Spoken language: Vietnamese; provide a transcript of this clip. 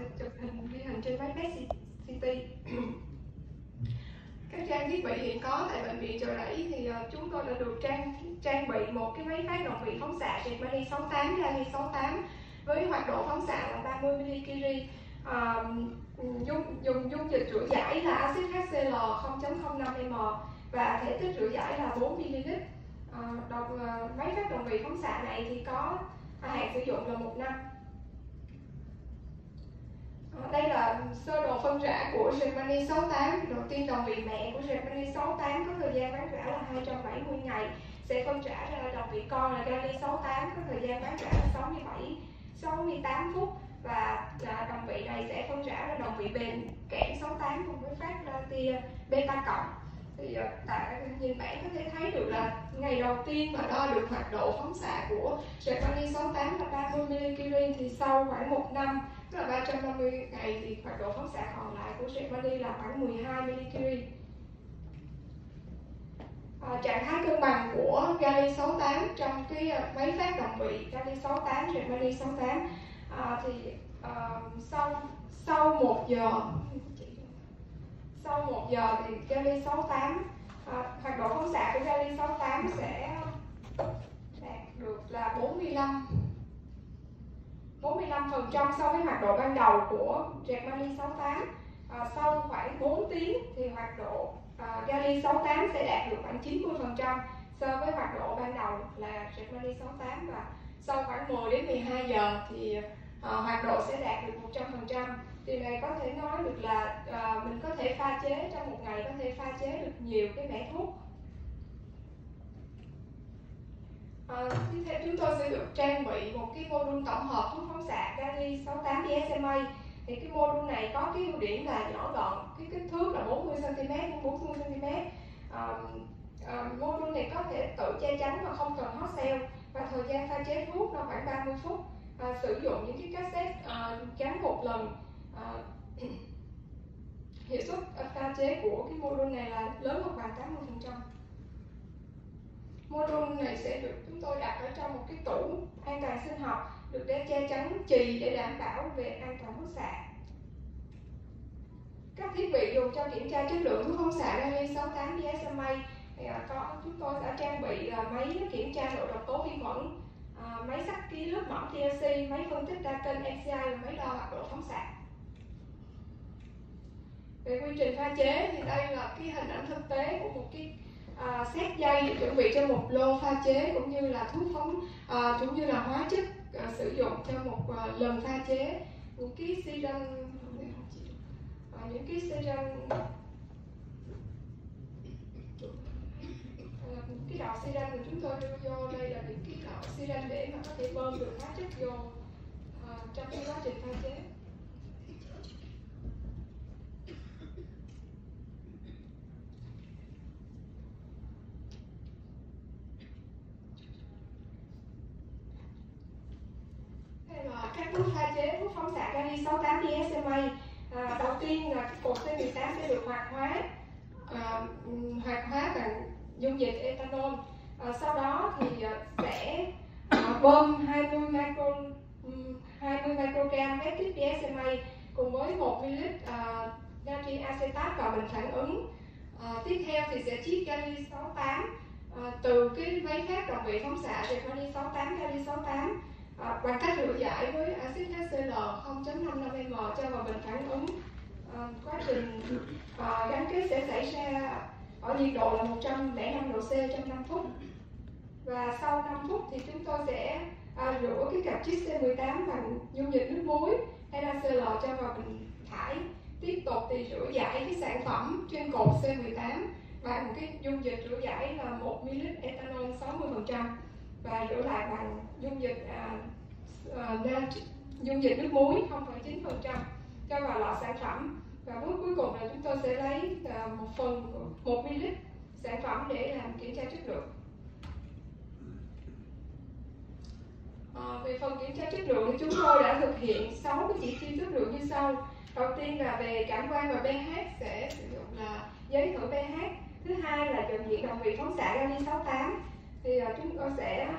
sẽ chụp hình ghi hình trên máy PET CT các trang thiết bị hiện có tại bệnh viện chợ rẫy thì ờ, chúng tôi đã được trang trang bị một cái máy phát động vị phóng xạ trên Jetmani 68 Gali 68 với hoạt độ phóng xạ là 30 milikiri à, ờ, dùng, dùng dung dịch rửa giải là axit HCl 0.05 m và thể tích rửa giải là 4 ml à, độc, ờ, máy phát động vị phóng xạ này thì có à, hạn sử dụng là một năm đây là sơ đồ phân rã của Germany 68 đầu tiên đồng vị mẹ của Germany 68 có thời gian bán rã là 270 ngày. Sẽ phân rã ra đồng vị con là Gali 68 có thời gian bán rã là 67 68 phút. Và à, đồng vị này sẽ phân rã ra đồng vị bền kẽm 68 cùng với phát ra tia beta cộng. Thì à, tại nhìn bạn có thể thấy được là ngày đầu tiên mà đo được hoạt độ phóng xạ của Germany 68 là 30 mCi thì sau khoảng một năm tức là 350 ngày thì hoạt độ phóng xạ còn lại của Germany là khoảng 12 mCi à, trạng thái cân bằng của Gali 68 trong cái à, máy phát đồng vị Gali 68 Germany 68 à, thì à, sau sau một giờ sau một giờ thì Gali 68 à, hoạt độ phóng xạ của Gali 68 sẽ đạt được là 45 45 phần trăm so với hoạt độ ban đầu của Germany 68 à, sau khoảng 4 tiếng thì hoạt độ à, Gali 68 sẽ đạt được khoảng 90 phần trăm so với hoạt độ ban đầu là Germany 68 và sau khoảng 10 đến 12 giờ thì à, hoạt độ sẽ đạt được 100 phần trăm. Điều này có thể nói được là à, mình có thể pha chế trong một ngày có thể pha chế được nhiều cái mẻ thuốc à, tiếp theo chúng tôi sẽ được trang bị một cái mô đun tổng hợp thuốc phóng xạ Gali 68 DSMA thì cái mô đun này có cái ưu điểm là nhỏ gọn cái kích thước là 40 cm x 40 cm à, à, mô đun này có thể tự che chắn mà không cần hot cell và thời gian pha chế thuốc nó khoảng 30 phút. Và sử dụng những cái cassette à, gắn một lần. À, hiệu suất pha chế của cái mô đun này là lớn hơn khoảng 80% mô đun này sẽ được chúng tôi đặt ở trong một cái tủ an toàn sinh học, được để che chắn, chì để đảm bảo về an toàn bức xạ. Các thiết bị dùng cho kiểm tra chất lượng thuốc phóng xạ Rally 68 DSMA thì à, có, chúng tôi đã trang bị à, máy kiểm tra độ độc tố vi khuẩn à, máy sắc ký lớp mỏng TLC máy phân tích đa kênh MCI và máy đo hoạt độ phóng xạ. Về quy trình pha chế thì đây là cái hình ảnh thực tế của một cái à, xét dây để chuẩn bị cho một lô pha chế cũng như là thuốc phóng à, cũng như là hóa chất à, sử dụng cho một à, lần pha chế. Những cái serum à, những cái serum à, cái đọt serum mà của chúng tôi đưa vô đây là những cái đọt serum để mà có thể bơm được hóa chất vô à, trong cái quá trình pha chế các thuốc pha chế thuốc phóng xạ kali 68 DSMA à, đầu tiên là cột C18 sẽ được hoạt hóa à, hoạt hóa bằng dung dịch ethanol. À, sau đó thì à, sẽ à, bơm 20 micro 20 microgram active DSMA cùng với 1 ml à, natri acetat vào bình phản ứng. À, tiếp theo thì sẽ chiết kali 68 à, từ cái máy khác đồng vị phóng xạ về kali 68 kali 68 Ờ, à, bằng cách rửa giải với axit HCl 0.55 m cho vào bình phản ứng à, quá trình à, gắn kết sẽ xảy ra ở nhiệt độ là 105 độ C trong 5 phút. Và sau 5 phút thì chúng tôi sẽ à, rửa cái cặp chiếc C18 bằng dung dịch nước muối hay là CL cho vào bình thải. Tiếp tục thì rửa giải cái sản phẩm trên cột C18 bằng cái dung dịch rửa giải là 1 ml ethanol 60% và rửa lại bằng dung dịch à, à, dung dịch nước muối 0,9% cho vào lọ sản phẩm. Và bước cuối cùng là chúng tôi sẽ lấy à, một phần một ml sản phẩm để làm kiểm tra chất lượng. À, về phần kiểm tra chất lượng thì chúng tôi đã thực hiện 6 cái chỉ tiêu chất lượng như sau. Đầu tiên là về cảm quan và pH sẽ sử dụng là giấy thử pH. Thứ hai là nhận diện đồng vị phóng xạ Gali 68 thì ờ, chúng tôi sẽ